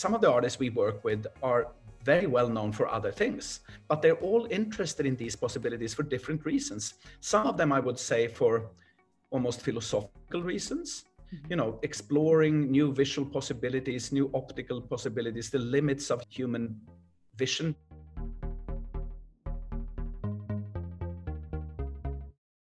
some of the artists we work with are very well known for other things, but they're all interested in these possibilities for different reasons. Some of them, I would say, for almost philosophical reasons. Mm-hmm. You know, exploring new visual possibilities, new optical possibilities, the limits of human vision